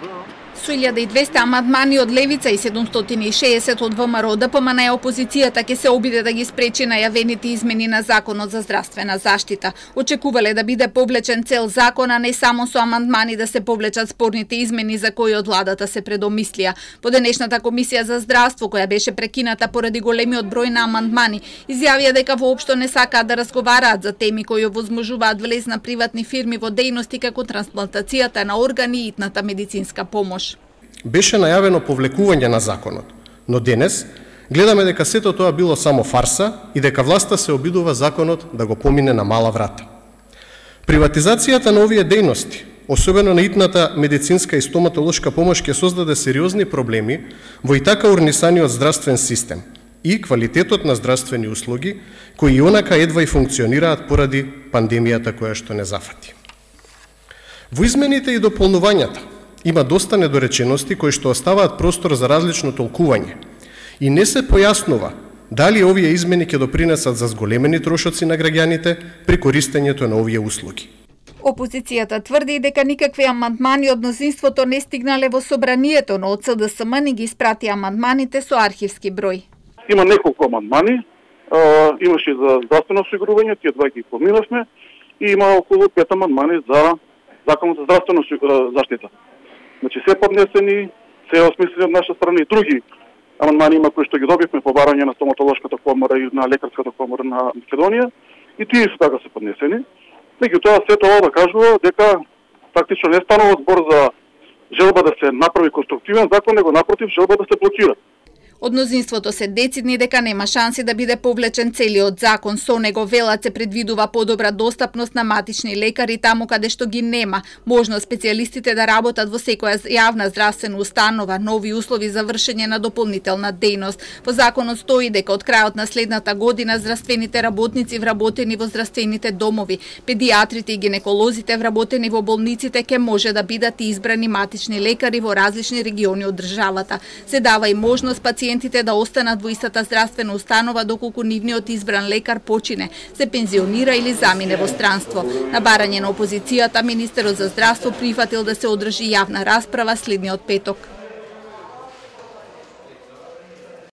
Со 1200 амандмани од Левица и 760 од ВМРО ДПМН опозицијата ќе се обиде да ги спречи најавените измени на Законот за здравствена заштита. Очекувале да биде повлечен цел закон, а не само со амандмани да се повлечат спорните измени за кои од владата се предомислија. По денешната комисија за здравство, која беше прекината поради големиот број на амандмани, изјавија дека воопшто не сакаат да разговараат за теми кои овозможуваат влез на приватни фирми во дејности како трансплантацијата на органи и итната медицинска помош беше најавено повлекување на законот, но денес гледаме дека сето тоа било само фарса и дека власта се обидува законот да го помине на мала врата. Приватизацијата на овие дејности, особено на итната медицинска и стоматолошка помош, ќе создаде сериозни проблеми во и така урнисаниот здравствен систем и квалитетот на здравствени услуги, кои и онака едва и функционираат поради пандемијата која што не зафати. Во измените и дополнувањата Има доста недоречености кои што оставаат простор за различно толкување и не се појаснува дали овие измени ќе допринесат за зголемени трошоци на граѓаните при користењето на овие услуги. Опозицијата тврди дека никакви амандмани од мнозинството не стигнале во собранието, но од СДСМ не ги испрати амандманите со архивски број. Има неколку амандмани, имаше за здравствено осигурување, тие два ги поминавме, и има околу пет амандмани за Законот за здравствено заштита. Значи се поднесени, се осмислени од наша страна и други амандмани има кои што ги добивме по барање на стоматолошката комора и на лекарската комора на Македонија и тие исто така се поднесени. Меѓутоа се тоа да кажува дека фактично не станува збор за желба да се направи конструктивен закон, него напротив желба да се блокира. Од мнозинството се децидни дека нема шанси да биде повлечен целиот закон. Со него велат се предвидува подобра достапност на матични лекари таму каде што ги нема, можно специјалистите да работат во секоја јавна здравствена установа, нови услови за вршење на дополнителна дејност. Во законот стои дека од крајот на следната година здравствените работници вработени во здравствените домови, педиатрите и гинеколозите вработени во болниците ќе може да бидат избрани матични лекари во различни региони од државата. Се дава и можност пациентите пациентите да останат во истата здравствена установа доколку нивниот избран лекар почине, се пензионира или замине во странство. На барање на опозицијата, Министерот за здравство прифатил да се одржи јавна расправа следниот петок.